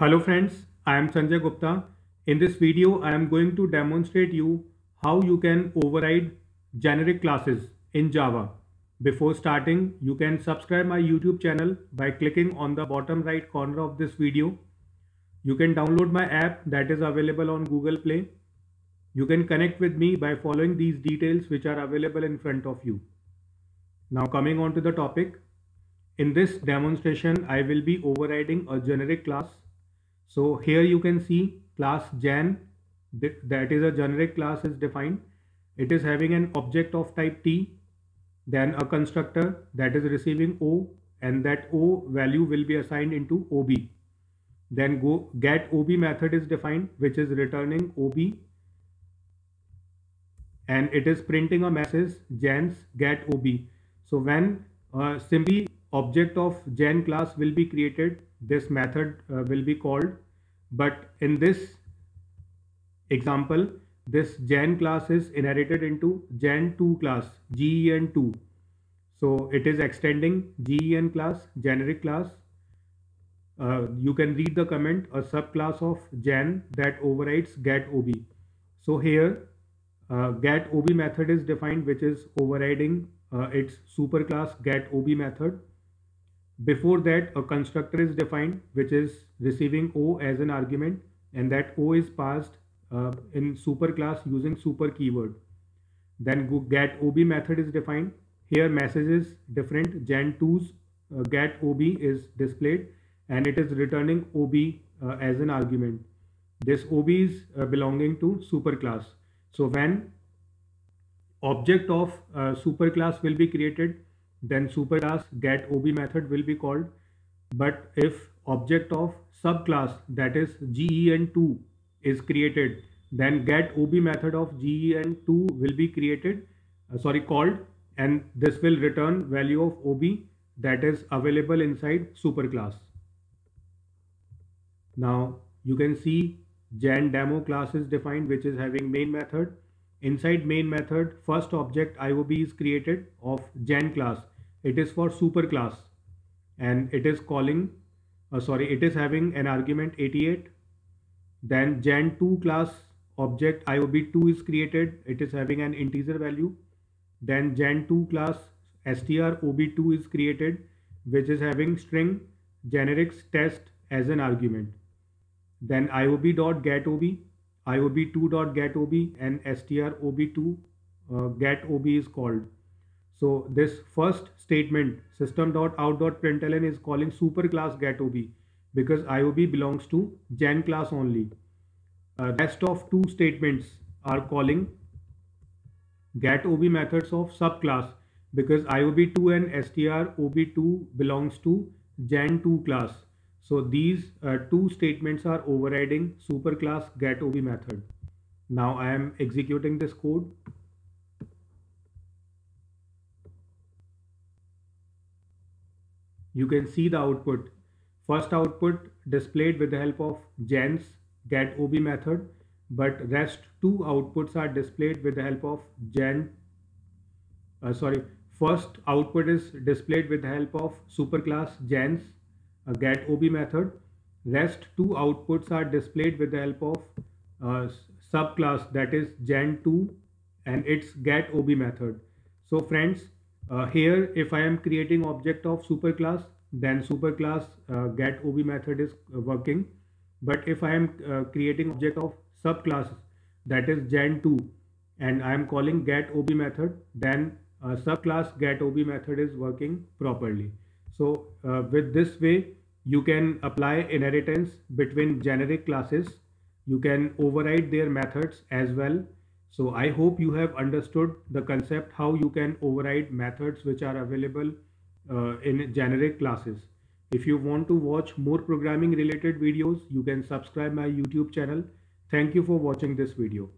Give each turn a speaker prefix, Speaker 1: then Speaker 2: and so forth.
Speaker 1: Hello friends, I am Sanjay Gupta. In this video, I am going to demonstrate you how you can override generic classes in Java. Before starting, you can subscribe my YouTube channel by clicking on the bottom right corner of this video. You can download my app that is available on Google Play. You can connect with me by following these details which are available in front of you. Now coming on to the topic. In this demonstration, I will be overriding a generic class so here you can see class Gen that is a generic class is defined. It is having an object of type T, then a constructor that is receiving O and that O value will be assigned into OB. Then go get OB method is defined which is returning OB and it is printing a message Gens get OB. So when uh, simply object of Gen class will be created this method uh, will be called. But in this example this gen class is inherited into gen2 class gen2 so it is extending gen class generic class. Uh, you can read the comment a subclass of gen that overrides get ob so here uh, get ob method is defined which is overriding uh, its superclass get ob method before that, a constructor is defined which is receiving O as an argument and that O is passed uh, in superclass using super keyword. Then get OB method is defined. Here message is different. Gen2's uh, get OB is displayed and it is returning OB uh, as an argument. This OB is uh, belonging to superclass. So when object of uh, superclass will be created, then superclass get ob method will be called. But if object of subclass that is gen2 is created then get ob method of gen2 will be created uh, sorry called and this will return value of ob that is available inside superclass. Now you can see gen demo class is defined which is having main method. Inside main method first object iob is created of gen class it is for superclass and it is calling uh, sorry it is having an argument 88 then gen2 class object iob2 is created. It is having an integer value. Then gen2 class strOb2 is created which is having string generics test as an argument. Then iob.getob iob2.getob and strOb2 uh, getob is called so this first statement system.out.println is calling superclass getOb because IOB belongs to gen class only. Uh, rest of two statements are calling getOb methods of subclass because IOB2 and strOb2 belongs to gen2 class. So these uh, two statements are overriding superclass getOb method. Now I am executing this code. You can see the output. First output displayed with the help of gens get ob method, but rest two outputs are displayed with the help of gen. Uh, sorry, first output is displayed with the help of superclass gens uh, get ob method. Rest two outputs are displayed with the help of uh, subclass that is gen2 and its get ob method. So friends, uh, here, if I am creating object of superclass, then superclass uh, get ob method is uh, working. But if I am uh, creating object of subclass, that is gen2, and I am calling get ob method, then uh, subclass get ob method is working properly. So uh, with this way, you can apply inheritance between generic classes. You can override their methods as well so I hope you have understood the concept how you can override methods which are available uh, in generic classes. If you want to watch more programming related videos, you can subscribe my YouTube channel. Thank you for watching this video.